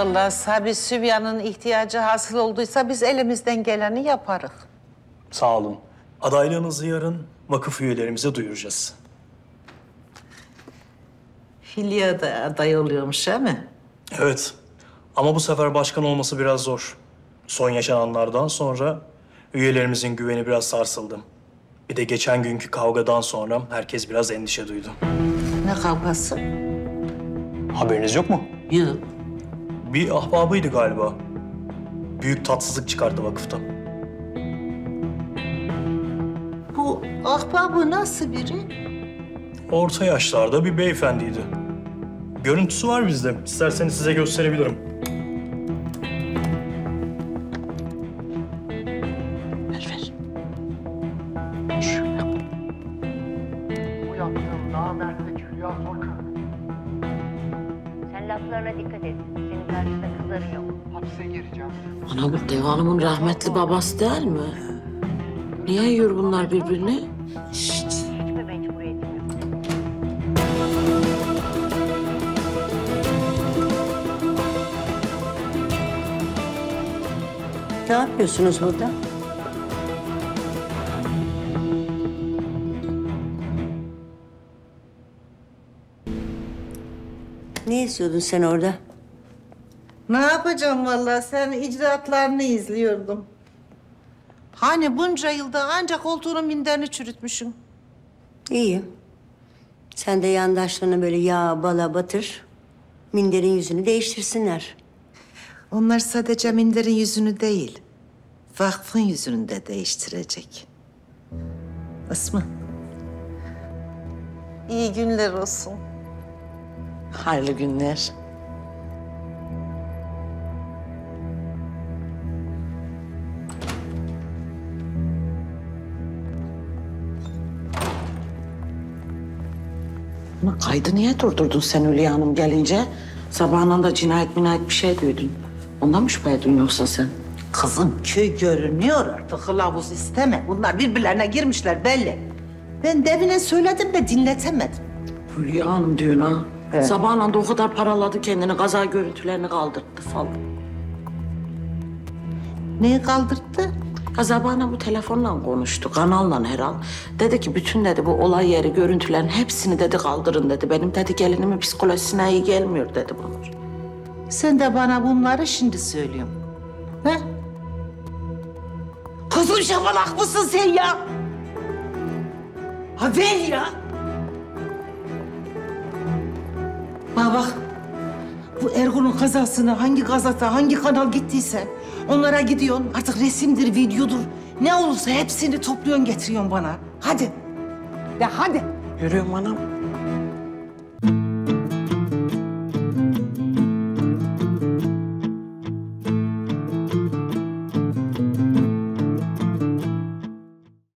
Vallahi Sabi Sübyan'ın ihtiyacı hasıl olduysa biz elimizden geleni yaparız. Sağ olun. Adaylığınızı yarın vakıf üyelerimize duyuracağız. Hilya da aday oluyormuş değil mi? Evet. Ama bu sefer başkan olması biraz zor. Son yaşananlardan sonra üyelerimizin güveni biraz sarsıldı. Bir de geçen günkü kavgadan sonra herkes biraz endişe duydu. Ne kavgası? Haberiniz yok mu? Yok. Bir ahbabıydı galiba. Büyük tatsızlık çıkarttı vakıfta. Bu ahbabı nasıl biri? Orta yaşlarda bir beyefendiydi. Görüntüsü var bizde. İsterseniz size gösterebilirim. Ver ver. Bu yaptığım namertlik Hülya Soykan. Sen laflarına dikkat et. Kızların yok. Hapse gireceğim. Ana bu Dev Hanım'ın rahmetli babası değil mi? Niye yiyor bunlar birbirini? Yok. Ne yapıyorsunuz burada? Ne istiyordun sen orada? Ne yapacağım vallahi sen icraatlarını izliyordum. Hani bunca yılda ancak koltuğunun minderini çürütmüşsün. İyi. Sen de yandaşlarına böyle yağ, bala batır. Minderin yüzünü değiştirsinler. Onlar sadece minderin yüzünü değil, vakfın yüzünü de değiştirecek. Asma. İyi günler olsun. Hayırlı günler. Ama kaydı niye durdurdun sen Hülya Hanım gelince? Sabahından da cinayet minayet bir şey duydun. Ondan mı şüphe ediyorsun yoksa sen? Kızım köy görünüyor artık kılavuz isteme. Bunlar birbirlerine girmişler belli. Ben devine söyledim de dinletemedim. Hülya Hanım diyorsun ha. Sabahından da o kadar paraladı kendini, kaza görüntülerini kaldırdı falan. Neyi kaldırttı? Ha bu telefonla konuştu, kanalla herhal. Dedi ki bütün dedi bu olay yeri görüntülerin hepsini dedi kaldırın dedi. Benim dedi gelinimin psikolojisine iyi gelmiyor dedi bunlar. Sen de bana bunları şimdi söylüyorsun. He? Kızım şabalak mısın sen ya? Ha ver ya. Bana bak. Bu Ergun'un kazasını hangi gazete, hangi kanal gittiyse onlara gidiyorsun. Artık resimdir, videodur. Ne olursa hepsini topluyorsun, getiriyorsun bana. Hadi. De hadi. Yürüyorum anam.